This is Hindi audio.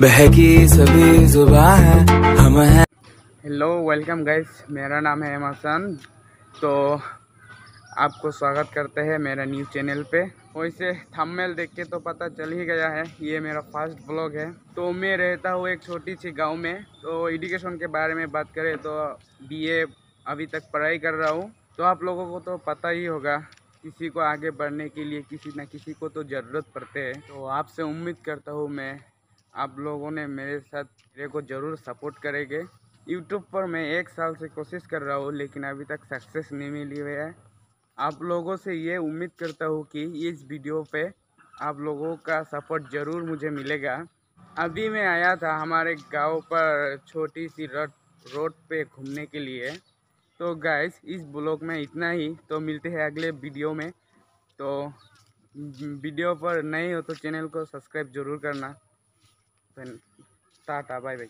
बहकी सभी जुबा है, हम हैं। हेलो वेलकम गाइस मेरा नाम है हसन तो आपको स्वागत करते हैं मेरा न्यू चैनल पे। वैसे थंबनेल देख के तो पता चल ही गया है, ये मेरा फ़र्स्ट ब्लॉग है। तो मैं रहता हूँ एक छोटी सी गाँव में। तो एजुकेशन के बारे में बात करें तो बीए अभी तक पढ़ाई कर रहा हूँ। तो आप लोगों को तो पता ही होगा, किसी को आगे बढ़ने के लिए किसी न किसी को तो ज़रूरत पड़ते हैं। तो आपसे उम्मीद करता हूँ मैं आप लोगों ने मेरे साथ, मेरे को ज़रूर सपोर्ट करेंगे। यूट्यूब पर मैं एक साल से कोशिश कर रहा हूँ, लेकिन अभी तक सक्सेस नहीं मिली हुई है। आप लोगों से ये उम्मीद करता हूँ कि इस वीडियो पे आप लोगों का सपोर्ट ज़रूर मुझे मिलेगा। अभी मैं आया था हमारे गाँव पर छोटी सी रोड रोड पे घूमने के लिए। तो गाइस इस ब्लॉग में इतना ही। तो मिलते हैं अगले वीडियो में। तो वीडियो पर नए हो तो चैनल को सब्सक्राइब ज़रूर करना। Tata bye bye.